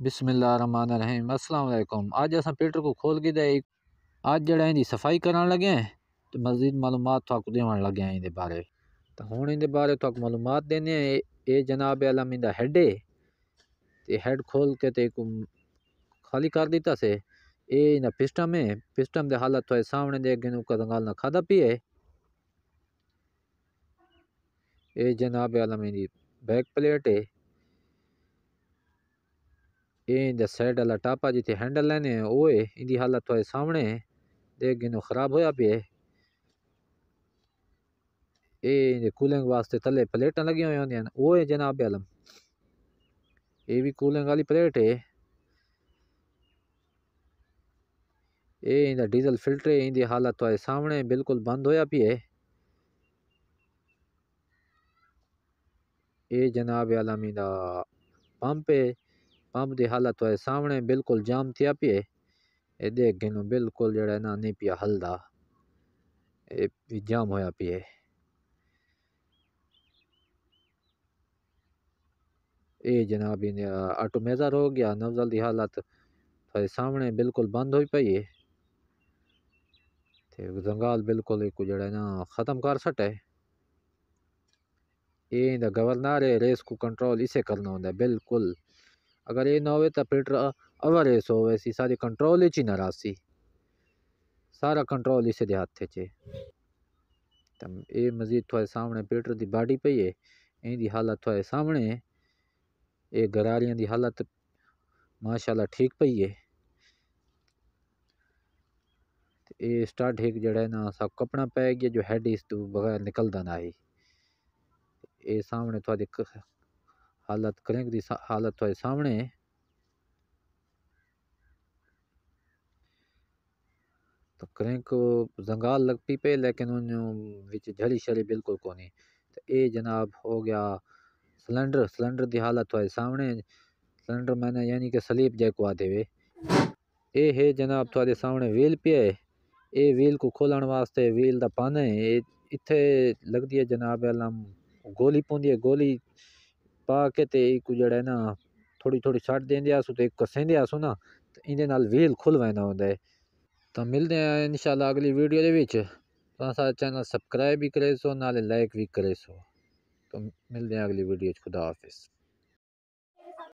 बिस्मिल्लाहिर्रहमानिर्रहीम। अस्सलाम वालेकुम आज असां पीटर को खोल के दे आज जड़ा इंदी सफ़ाई करन लगे हैं तो मज़ीद मालूमात थाकू देवन लगे हैं इंदे बारे। तो हूँ इंदे बारे थाकू मालूमात देने ये जनाब आलम इंदा हेड है तो हेड खोल के ते खाली कर दिता से। ये इंदा पिस्टम है, पिस्टम दे हालत थोड़े सामने देख गए कदंगाल ना खादा पिए ये जनाब आलम इंदी बैक प्लेट है ये साइड वाला टापा जिथे हैंडल लेने वो है इंदी हालत थोड़े सामने देख गिनो खराब होया पे ये कूलिंग वास्ते थले प्लेटा लगी हुई होंगे वो है जनाब आलम ये भी कूलिंग वाली प्लेट है ये इंदा डीजल फ़िल्टर है इंदी हालत थोड़े सामने बिल्कुल बंद होया पी है ये जनाब आलम इंदा पंप है पंप की हालत तो सामने बिल्कुल जाम थिया पे ये देख गिनो बिल्कुल जड़ा ना नहीं पिया हलदा जाम होया पिए ये जनाब इन ऑटो मेजर हो गया नवजल की हालत थोड़े सामने बिल्कुल बंद हो पई है तो जंगाल बिल्कुल एक ना ख़त्म कर सटे ये गवर्नर है रेस को कंट्रोल इसे करना होता है बिल्कुल अगर ये ना हो तो फिर अवर वैसी सारी कंट्रोल ही ना रासी सारा कंट्रोल इसे दे हाथ तो ये मजीद थोड़े सामने पीटर की बाडी पई है इनकी हालत थोड़े सामने ये गरारियाँ की हालत माशाल्लाह ठीक पई है। ये स्टार्ट एक जड़ा ना सब कपड़ा पै गया जो हैड इस तो बगैर निकलता ना ही। ये सामने थोड़ी हालत क्रैंक की हालत थोड़े सामने तो क्रैंक जंगाल लग पी पे, लेकिन उन झड़ी शड़ी बिल्कुल कोनी। तो ये जनाब हो गया सिलेंडर। सिलेंडर की हालत थोड़े सामने सिलेंडर मैंने यानी कि स्लीप जैको आ देवे। ये है जनाब थोड़े सामने व्हील पे है। ये व्हील को खोलने वास्ते व्हील का पाना है। इतने लगती है जनाब गोली पौंदी है। गोली पा के ते एक जड़ा है ना थोड़ी थोड़ी छट देंदे आसू तो एक कसेंदे आसू ना तो इंदे नाल व्हील खुल वैंदा होंदा है तो मिलते हैं इंशाल्लाह अगली वीडियो दे सारा चैनल सब्सक्राइब भी करे सो नाले लाइक भी करे सो तो मिलते हैं अगली वीडियो खुदा हाफिज़।